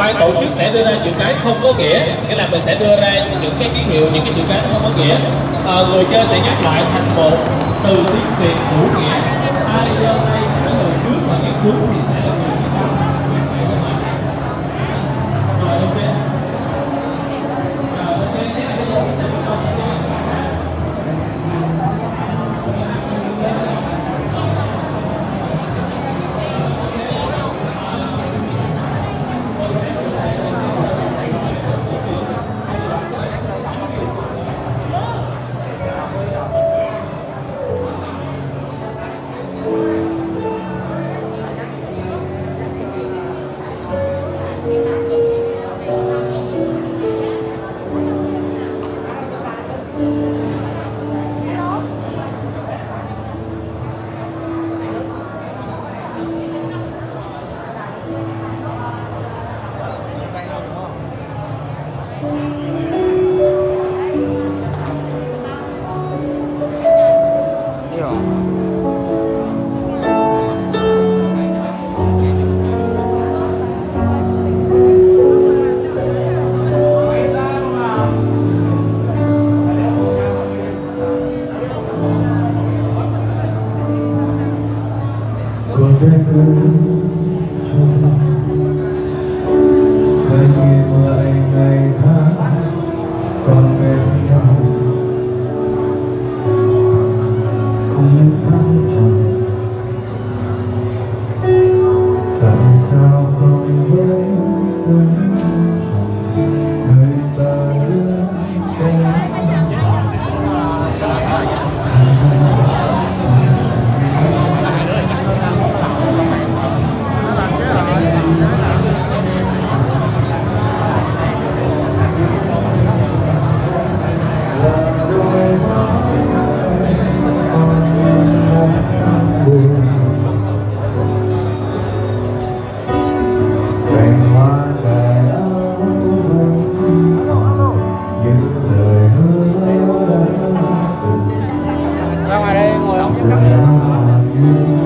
ban tổ chức sẽ đưa ra chữ cái không có nghĩa. Nghĩa là mình sẽ đưa ra những cái ký hiệu những cái chữ cái nó không có nghĩa. À, người chơi sẽ nhắc lại thành một từ tiếng việt đủ nghĩa. Ai giơ tay trả người trước và nghe cuối tại sao không với Yang Thank you.